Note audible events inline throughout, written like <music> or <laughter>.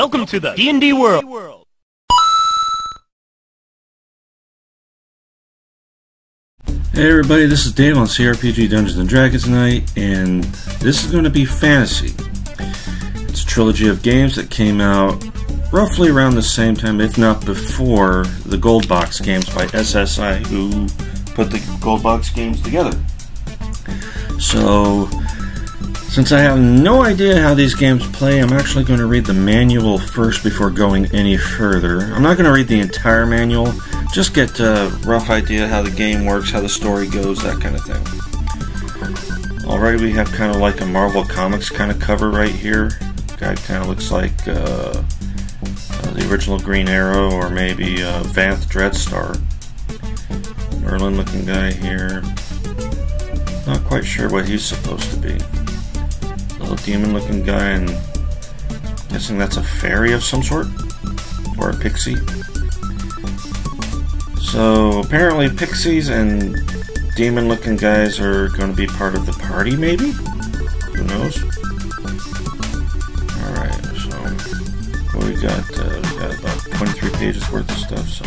Welcome to the D&D world. Hey everybody, this is Dave on CRPG Dungeons and Dragons tonight, and this is going to be Phantasie. It's a trilogy of games that came out roughly around the same time, if not before, the Gold Box games by SSI, who put the Gold Box games together. So, since I have no idea how these games play, I'm actually going to read the manual first before going any further. I'm not going to read the entire manual, just get a rough idea how the game works, how the story goes, that kind of thing. Already we have kind of like a Marvel Comics kind of cover right here. Guy kind of looks like uh, uh, the original Green Arrow or maybe uh, Vanth Dreadstar. Merlin looking guy here. Not quite sure what he's supposed to be. Demon looking guy and guessing that's a fairy of some sort? Or a pixie? So apparently pixies and demon looking guys are going to be part of the party maybe? Who knows? Alright, so what we got? Uh, we got about 23 pages worth of stuff, so.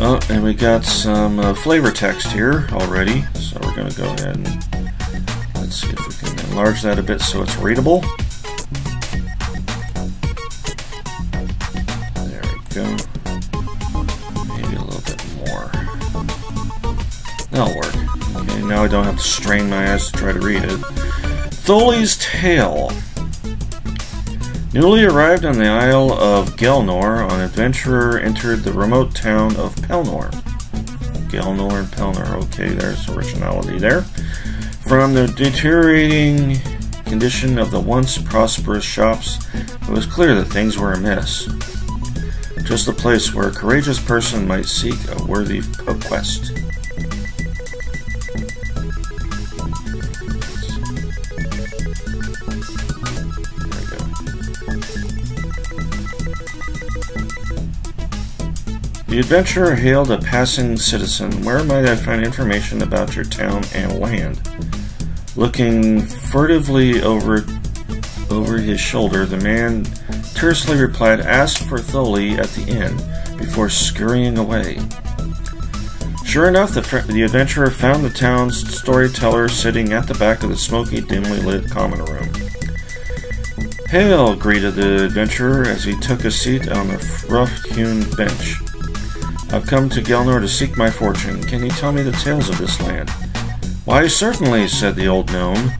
Oh, and we got some uh, flavor text here already, so we're going to go ahead and let's see if we can enlarge that a bit so it's readable. There we go. Maybe a little bit more. That'll work. Okay, now I don't have to strain my eyes to try to read it. Tholi's Tale. Newly arrived on the Isle of Gelnor, an adventurer entered the remote town of Pelnor. Gelnor and Pelnor, okay, there's originality there. From the deteriorating condition of the once prosperous shops, it was clear that things were amiss. Just the place where a courageous person might seek a worthy quest. The adventurer hailed a passing citizen. Where might I find information about your town and land? Looking furtively over over his shoulder, the man tersely replied, Ask for Tholi at the inn, before scurrying away. Sure enough, the, the adventurer found the town's storyteller sitting at the back of the smoky, dimly lit common room. Hail, greeted the adventurer as he took a seat on the rough hewn bench. I've come to Gelnor to seek my fortune. Can you tell me the tales of this land? Why, certainly, said the old gnome.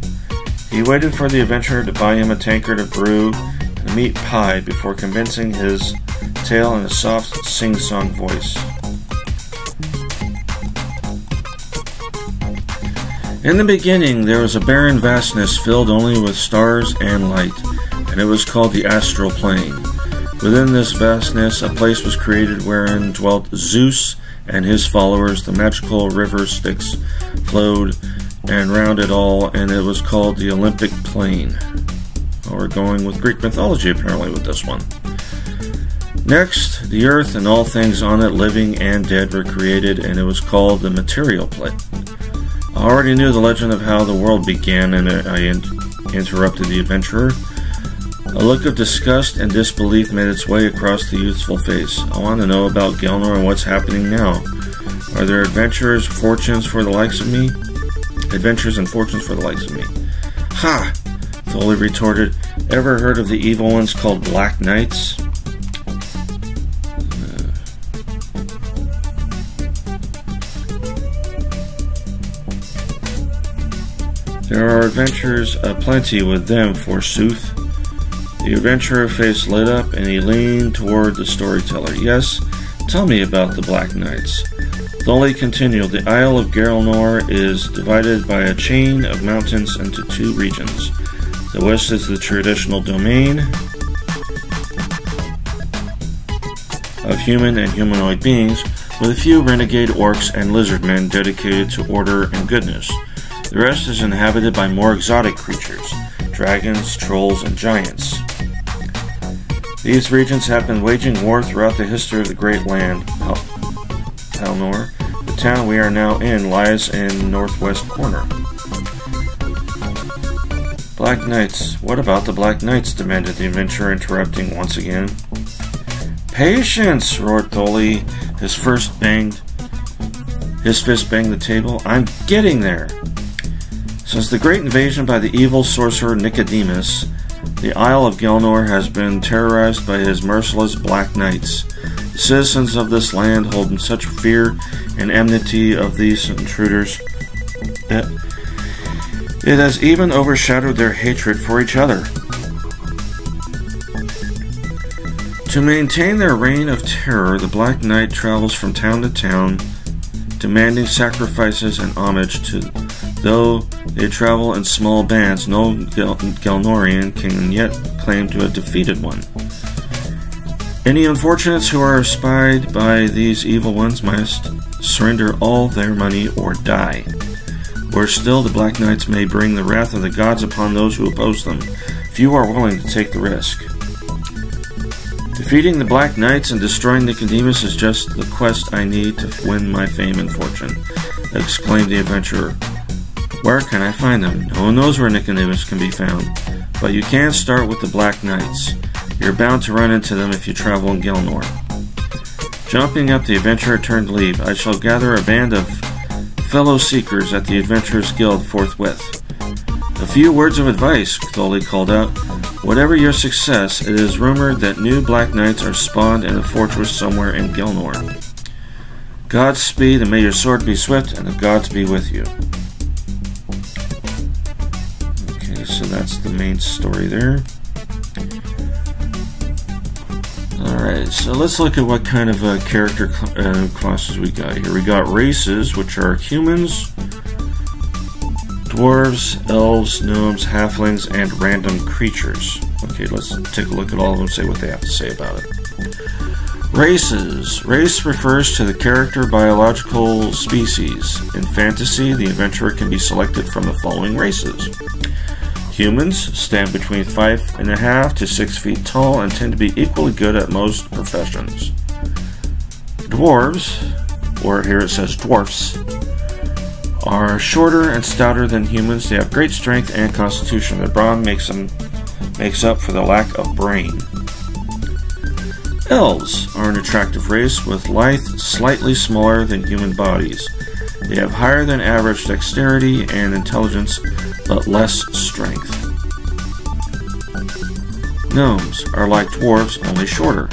He waited for the adventurer to buy him a tankard of brew and a meat pie before convincing his tale in a soft, sing song voice. In the beginning, there was a barren vastness filled only with stars and light, and it was called the astral plane. Within this vastness, a place was created wherein dwelt Zeus and his followers. The magical river Styx flowed and round it all, and it was called the Olympic Plain. Well, we're going with Greek mythology apparently with this one. Next, the earth and all things on it, living and dead, were created, and it was called the material plane. I already knew the legend of how the world began, and I in- interrupted the adventurer. A look of disgust and disbelief made its way across the youthful face. I want to know about Gelnor and what's happening now. Are there adventures, fortunes for the likes of me? Adventures and fortunes for the likes of me. Ha! Tholi retorted. Ever heard of the evil ones called Black Knights? There are adventures aplenty with them, forsooth. The adventurer face lit up and he leaned toward the storyteller. Yes, tell me about the Black Knights. Tholi continued, The Isle of Geralnor is divided by a chain of mountains into two regions. The west is the traditional domain of human and humanoid beings, with a few renegade orcs and lizard men dedicated to order and goodness. The rest is inhabited by more exotic creatures dragons, trolls, and giants. These regions have been waging war throughout the history of the great land, Pal- Palnor. The town we are now in lies in northwest corner. Black Knights. What about the Black Knights? demanded the adventurer, interrupting once again. Patience! roared Tholi, his first banged his fist banged the table. I'm getting there! Since the great invasion by the evil sorcerer Nicodemus, the Isle of Gelnor has been terrorized by his merciless Black Knights. The citizens of this land hold in such fear and enmity of these intruders that it has even overshadowed their hatred for each other. To maintain their reign of terror, the Black Knight travels from town to town, demanding sacrifices and homage to though they travel in small bands, no Gelnorian can yet claim to have defeated one. Any unfortunates who are spied by these evil ones must surrender all their money or die. Worse still, the Black Knights may bring the wrath of the gods upon those who oppose them. Few are willing to take the risk. Defeating the Black Knights and destroying Nicodemus is just the quest I need to win my fame and fortune, exclaimed the adventurer. Where can I find them? No one knows where Nicodemus can be found, but you can start with the Black Knights. You're bound to run into them if you travel in Gelnor. Jumping up, the adventurer turned leave. I shall gather a band of fellow seekers at the Adventurers Guild forthwith. A few words of advice, Tholi called out. Whatever your success, it is rumored that new Black Knights are spawned in a fortress somewhere in Gelnor. Godspeed, and may your sword be swift, and the gods be with you. So that's the main story there. Alright, so let's look at what kind of uh, character cl uh, classes we got here. We got races, which are humans, dwarves, elves, gnomes, halflings, and random creatures. Okay, let's take a look at all of them, see what they have to say about it. Races. Race refers to the character biological species. In Phantasie, the adventurer can be selected from the following races. Humans stand between five and a half to six feet tall and tend to be equally good at most professions. Dwarves, or here it says dwarfs, are shorter and stouter than humans. They have great strength and constitution. Their brawn makes them makes up for the lack of brain. Elves are an attractive race with lithe, slightly smaller than human bodies. They have higher than average dexterity and intelligence, but less strength. Gnomes are like dwarves, only shorter.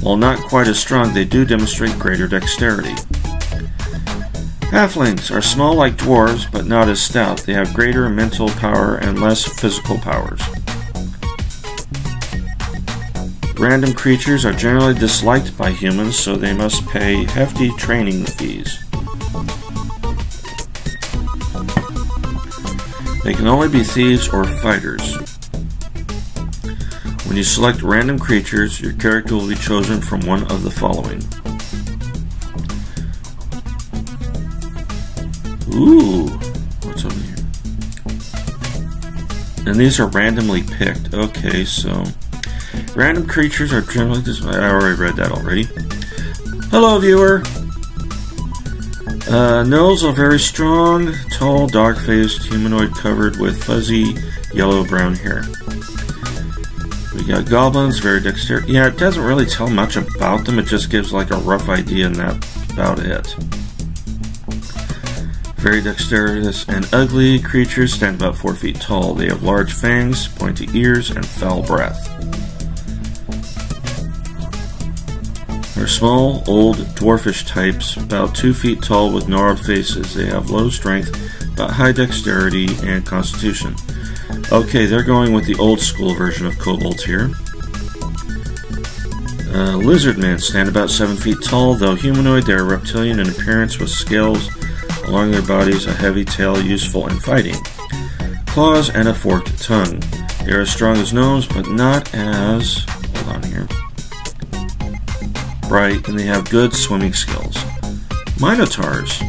While not quite as strong, they do demonstrate greater dexterity. Halflings are small like dwarves, but not as stout. They have greater mental power and less physical powers. Random creatures are generally disliked by humans, so they must pay hefty training fees. They can only be thieves or fighters. When you select random creatures, your character will be chosen from one of the following. Ooh, what's over here? And these are randomly picked. Okay, so random creatures are generally. I already read that already. Hello, viewer. Uh, Gnolls are very strong, tall, dark-faced humanoid covered with fuzzy yellow-brown hair. We got goblins, very dexterous. Yeah, it doesn't really tell much about them. It just gives like a rough idea, and that's about it. Very dexterous and ugly creatures stand about four feet tall. They have large fangs, pointy ears, and foul breath. They're small, old, dwarfish types, about two feet tall with gnarled faces. They have low strength, but high dexterity and constitution. Okay, they're going with the old school version of kobolds here. Uh, lizard men stand about 7 feet tall, though humanoid, they are reptilian in appearance with scales along their bodies, a heavy tail useful in fighting, claws, and a forked tongue. They are as strong as gnomes, but not as. Hold on here. Bright, and they have good swimming skills. Minotaurs.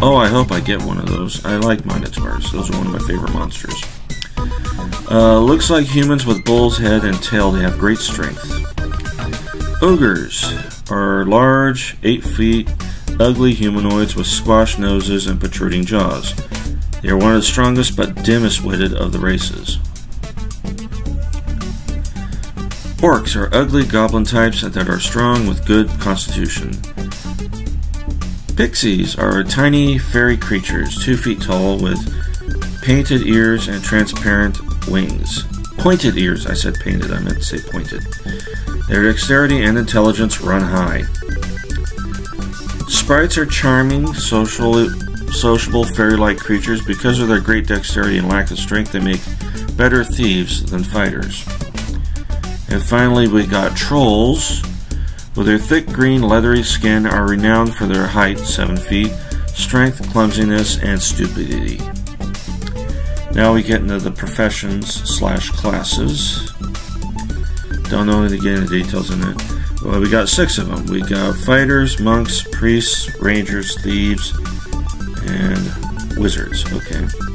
Oh, I hope I get one of those. I like Minotaurs. Those are one of my favorite monsters. Uh, looks like humans with bull's head and tail. They have great strength. Ogres are large, 8 feet, ugly humanoids with squashed noses and protruding jaws. They are one of the strongest but dimmest witted of the races. Orcs are ugly goblin types that are strong with good constitution. Pixies are tiny fairy creatures, two feet tall, with painted ears and transparent wings. Pointed ears, I said painted, I meant to say pointed. Their dexterity and intelligence run high. Sprites are charming, social, sociable, fairy like creatures. Because of their great dexterity and lack of strength, they make better thieves than fighters. And finally, we got trolls. With their thick green leathery skin are renowned for their height, 7 feet, strength, clumsiness, and stupidity. Now we get into the professions slash classes. Don't know any get into details in it. Well, we got six of them. We got fighters, monks, priests, rangers, thieves, and wizards. Okay.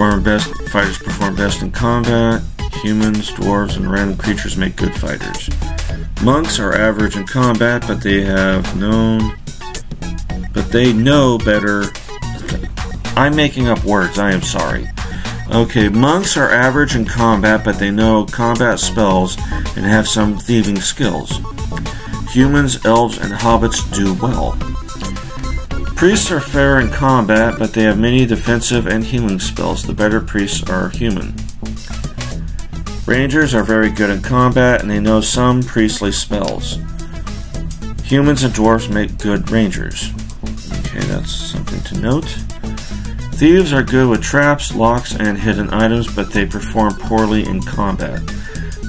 Perform best. Fighters perform best in combat. Humans, dwarves, and random creatures make good fighters. Monks are average in combat, but they have known, but they know better. I'm making up words. I am sorry. Okay, monks are average in combat, but they know combat spells and have some thieving skills. Humans, elves, and hobbits do well. Priests are fair in combat, but they have many defensive and healing spells. The better priests are human. Rangers are very good in combat, and they know some priestly spells. Humans and dwarves make good rangers. Okay, that's something to note. Thieves are good with traps, locks, and hidden items, but they perform poorly in combat.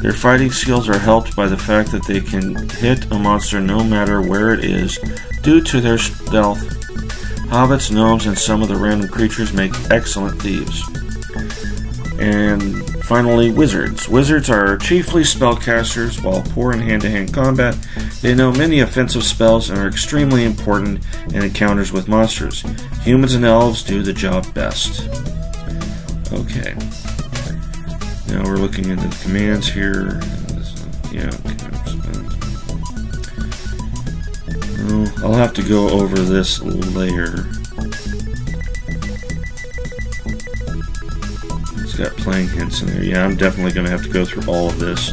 Their fighting skills are helped by the fact that they can hit a monster no matter where it is due to their stealth Hobbits, gnomes, and some of the random creatures make excellent thieves. And finally, wizards. Wizards are chiefly spellcasters. While poor in hand to hand combat, they know many offensive spells and are extremely important in encounters with monsters. Humans and elves do the job best. Okay. Now we're looking into the commands here. Yeah, I'll have to go over this layer. It's got playing hints in there. Yeah, I'm definitely going to have to go through all of this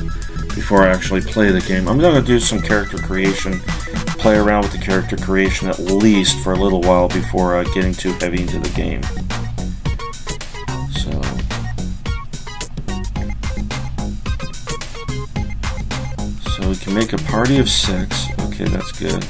before I actually play the game. I'm going to do some character creation, play around with the character creation at least for a little while before uh, getting too heavy into the game. So... So we can make a party of six. Okay, that's good.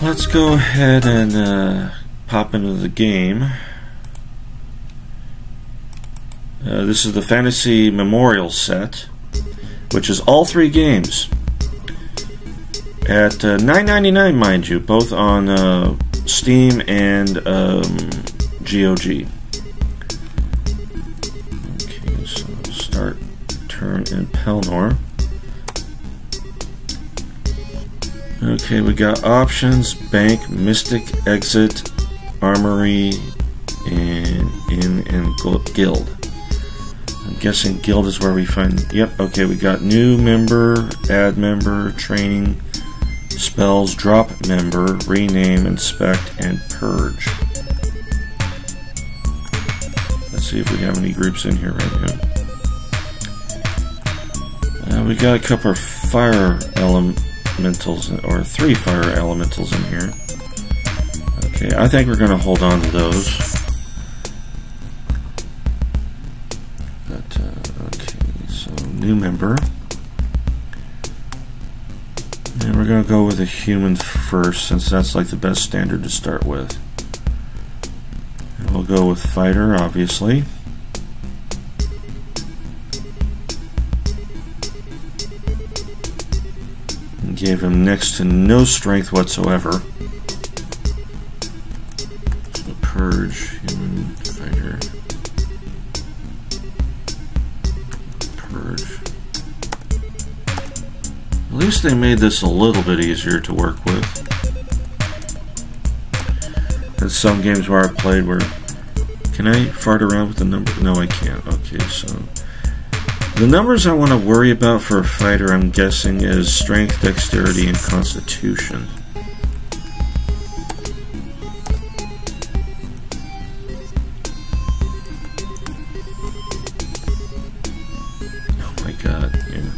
Let's go ahead and uh, pop into the game. Uh, this is the Phantasie Memorial set, which is all three games at uh, $9.99, mind you, both on uh, Steam and um, GOG. Okay, so start turn in Pelnor. Okay, we got options, bank, mystic, exit, armory, and in and guild. I'm guessing guild is where we find. Yep. Okay, we got new member, add member, training, spells, drop member, rename, inspect, and purge. Let's see if we have any groups in here right now. Uh, we got a couple of fire element elementals, or three fire elementals in here. Okay, I think we're going to hold on to those. But, uh, okay, so new member. And we're going to go with a human first, since that's like the best standard to start with. And we'll go with fighter, obviously. Gave him next to no strength whatsoever. So purge, human fighter. Purge. At least they made this a little bit easier to work with. There's some games where I played where Can I fart around with the number? No, I can't. Okay, so the numbers I want to worry about for a fighter, I'm guessing, is strength, dexterity, and constitution. Oh my god, yeah.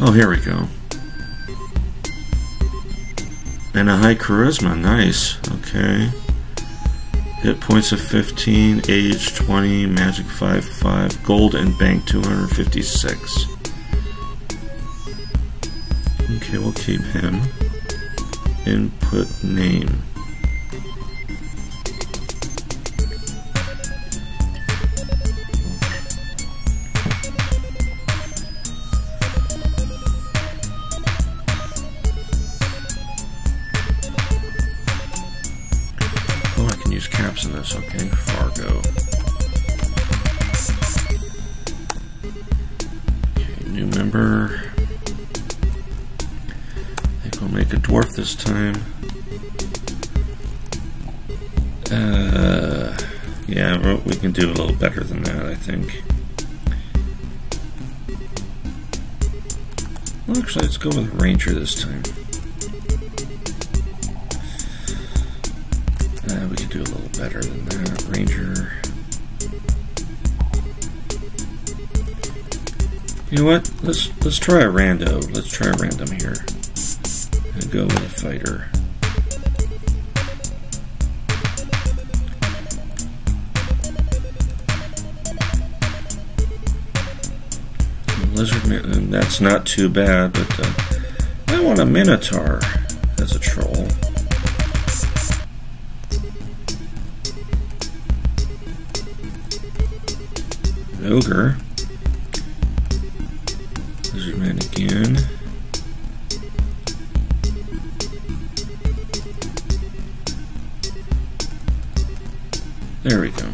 Oh, here we go. And a high charisma, nice. Okay. Hit points of 15, age 20, magic 5 5, gold and bank 256. Okay, we'll keep him. Input name. This time. Uh, yeah, well, we can do a little better than that, I think. Well, actually, let's go with Ranger this time. Uh, we can do a little better than that. Ranger. You know what? Let's let's try a rando. Let's try a random here and go with a fighter. Lizard that's not too bad, but uh, I want a Minotaur as a troll. Ogre. Lizard man again. There we go.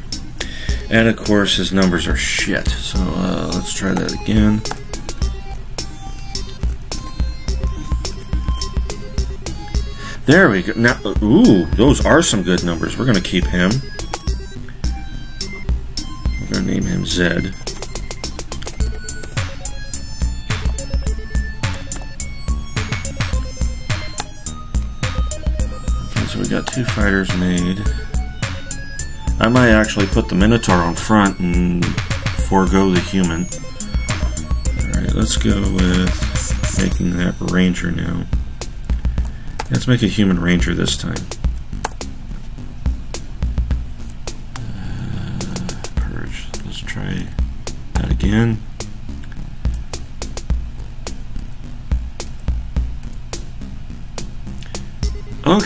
And of course, his numbers are shit. So uh, let's try that again. There we go. Now, ooh, those are some good numbers. We're going to keep him. Okay, so we got two fighters made. I might actually put the Minotaur on front and forego the human. Alright, let's go with making that Ranger now. Let's make a human Ranger this time.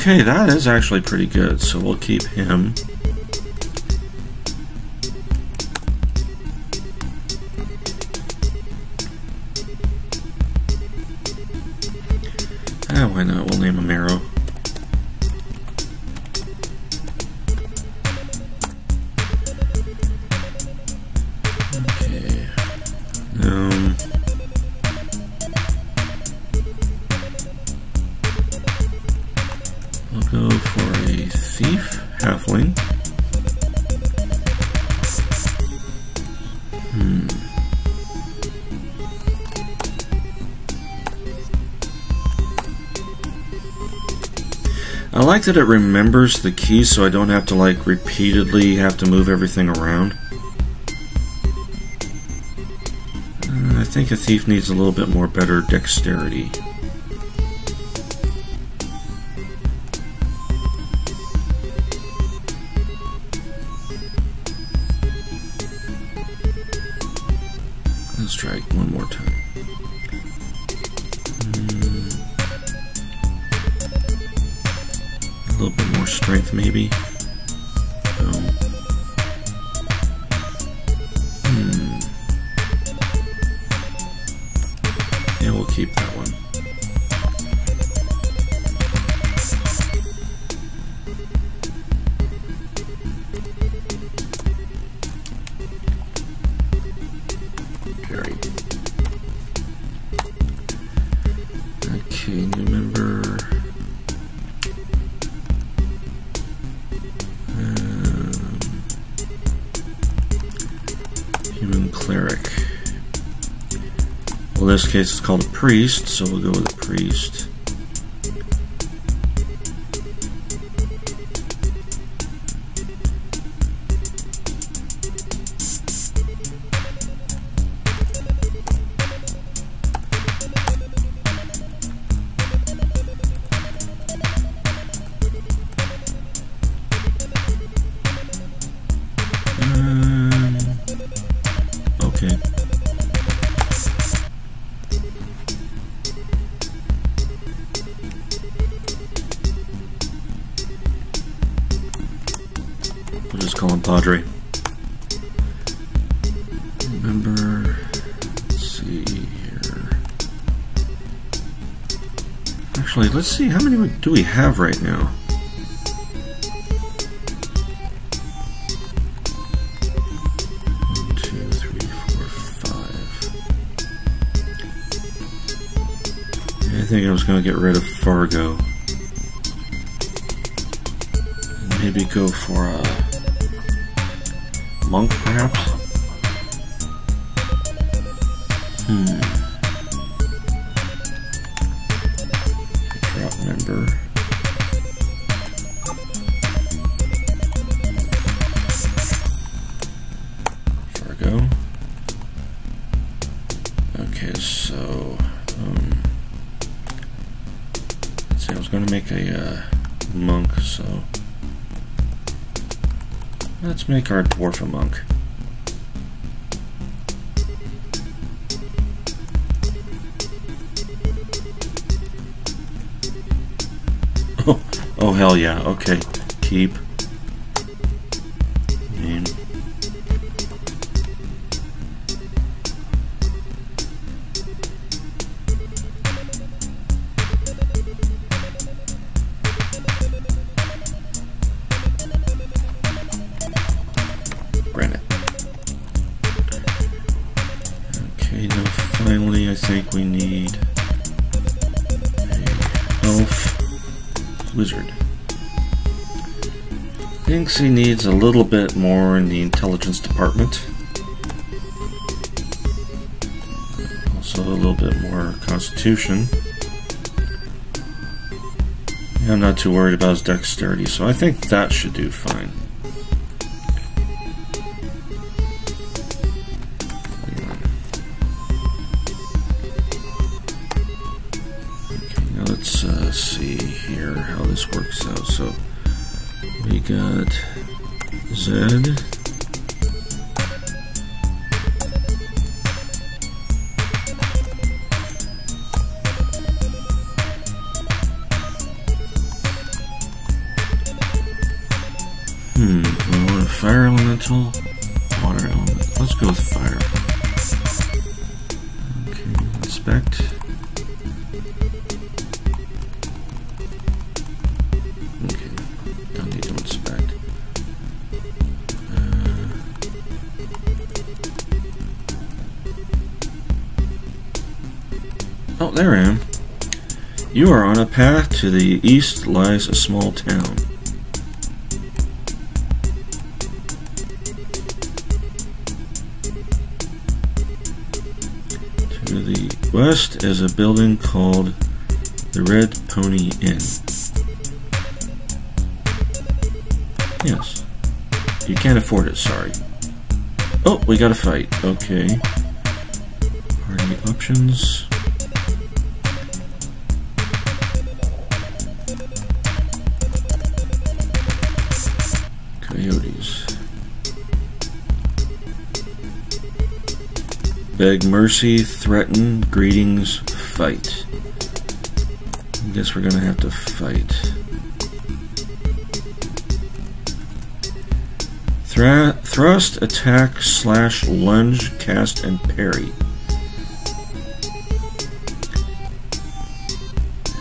Okay, that is actually pretty good, so we'll keep him. Ah, why not? We'll name him Arrow. That it remembers the keys so I don't have to like repeatedly have to move everything around. Uh, I think a thief needs a little bit more better dexterity. Let's try one more time. Strength maybe. Case, it's called a priest, so we'll go with a priest. Let's see how many do we have right now. One, two, three, four, five. I think I was going to get rid of Fargo. Maybe go for a monk, perhaps? Hmm. Drop member. Fargo. Okay, so um, let's see. I was going to make a uh, monk, so let's make our dwarf a monk. Hell yeah. Okay, keep. Name. Granite. Okay, now finally I think we need elf wizard. Thinks he needs a little bit more in the intelligence department. Also a little bit more constitution. I'm not too worried about his dexterity, so I think that should do fine. Okay, now let's uh, see here how this works out. So got Z. There I am. You are on a path to the east lies a small town. To the west is a building called the Red Pony Inn. Yes. You can't afford it, sorry. Oh, we got a fight. Okay. Party options. Beg mercy, threaten, greetings, fight. I guess we're gonna have to fight. Thra- thrust, attack, slash, lunge, cast, and parry.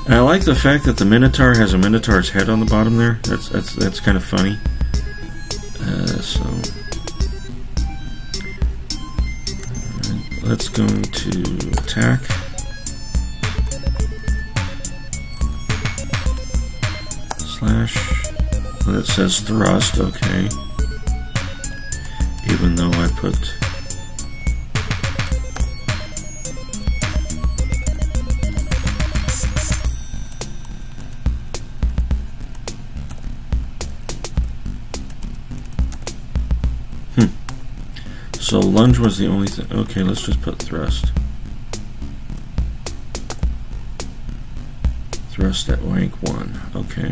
And I like the fact that the Minotaur has a Minotaur's head on the bottom there. That's that's that's kind of funny. Alright, let's to attack. Slash. Well, it says thrust. Okay even though I put So lunge was the only thing. Okay, let's just put thrust. Thrust at rank 1. Okay.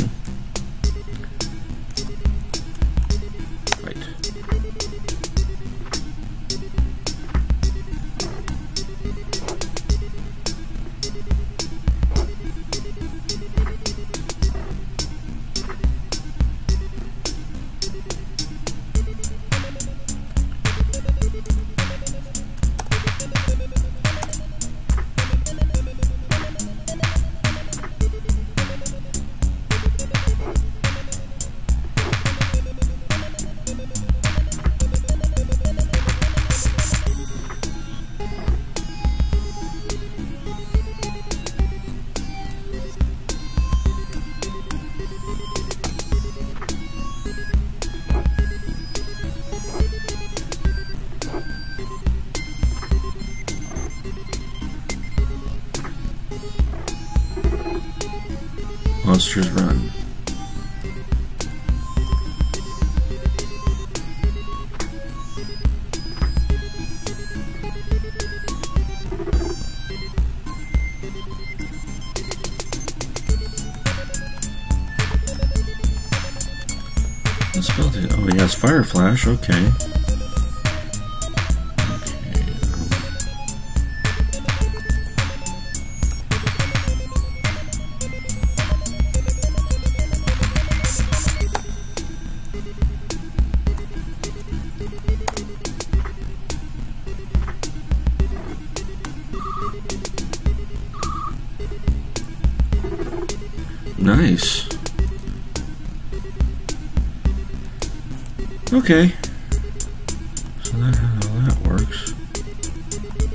He has Fire Flash, okay. Okay. So that how that works.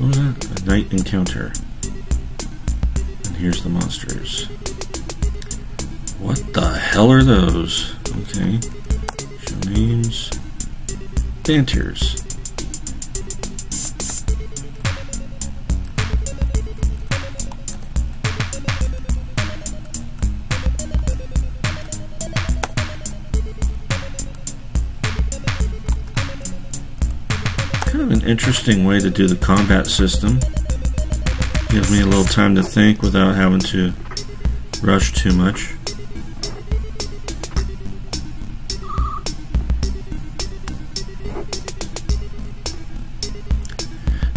What was that? A night encounter. And here's the monsters. What the hell are those? Okay. Show names. Bantiers. Interesting way to do the combat system. Gives me a little time to think without having to rush too much.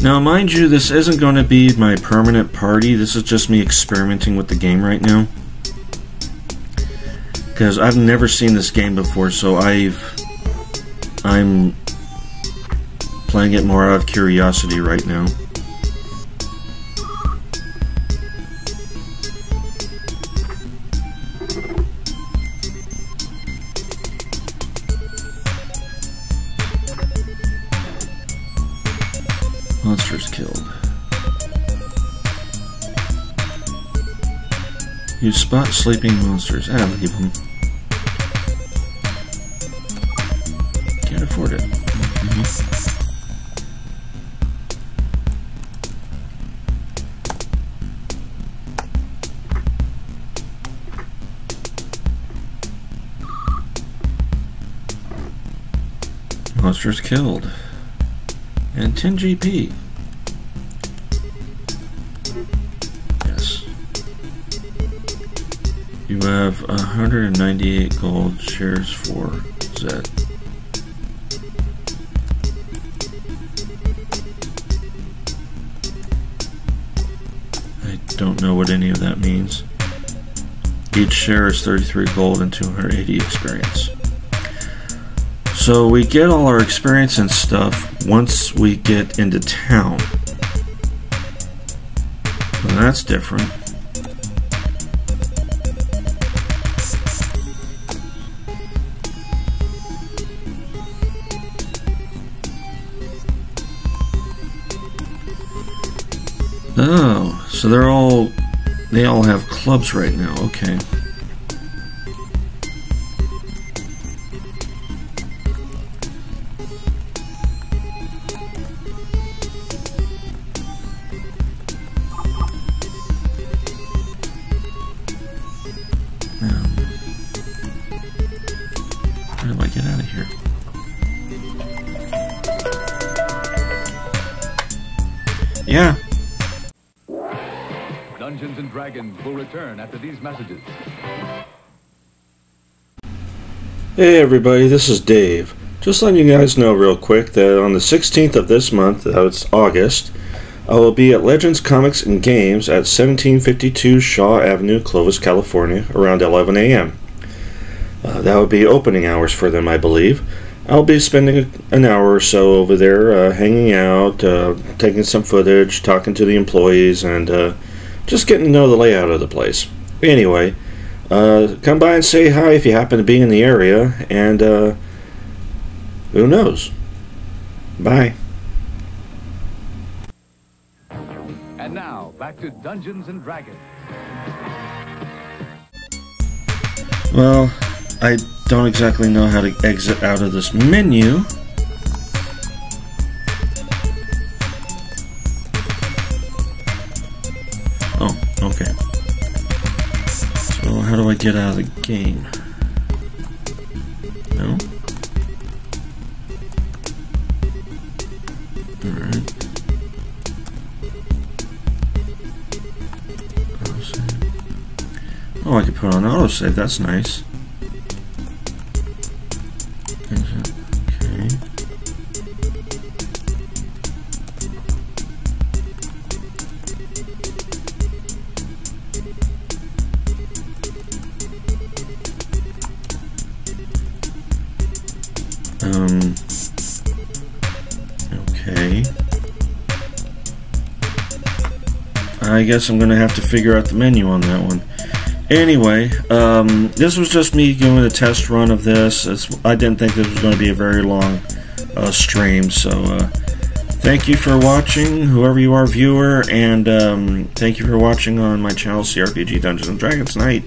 Now, mind you, this isn't going to be my permanent party. This is just me experimenting with the game right now. Because I've never seen this game before, so I've... I'm playing it more out of curiosity right now. Monsters killed. You spot sleeping monsters. Ah, leave them. Can't afford it. <laughs> Mm -hmm. Monsters killed. And 10 GP. Yes. You have 198 gold shares for Z. I don't know what any of that means. Each share is 33 gold and 280 experience. So we get all our experience and stuff once we get into town. Well, that's different. Oh, so they're all, they all have clubs right now, okay. Hey everybody, this is Dave. Just letting you guys know real quick that on the 16th of this month, that's August, I will be at Legends Comics and Games at 1752 Shaw Avenue, Clovis, California, around 11 a.m. Uh, that would be opening hours for them, I believe. I'll be spending an hour or so over there, uh, hanging out, uh, taking some footage, talking to the employees, and uh, just getting to know the layout of the place. Anyway, uh, come by and say hi if you happen to be in the area, and uh, who knows? Bye. And now, back to Dungeons and Dragons. Well, I don't exactly know how to exit out of this menu. Oh, okay. So how do I get out of the game? No? Alright. Oh, I could put on autosave, that's nice. I guess I'm gonna have to figure out the menu on that one. Anyway, um, this was just me doing a test run of this. It's, I didn't think this was going to be a very long uh, stream, so uh, thank you for watching, whoever you are, viewer, and um, thank you for watching on my channel, CRPG Dungeons and Dragons Night,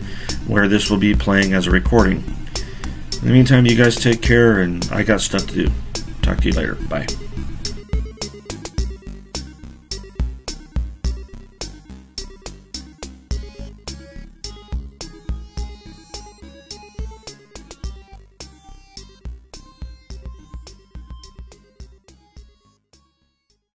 where this will be playing as a recording. In the meantime, you guys take care, and I got stuff to do. Talk to you later. Bye.